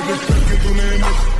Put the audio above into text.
niggas, freaking through niggas.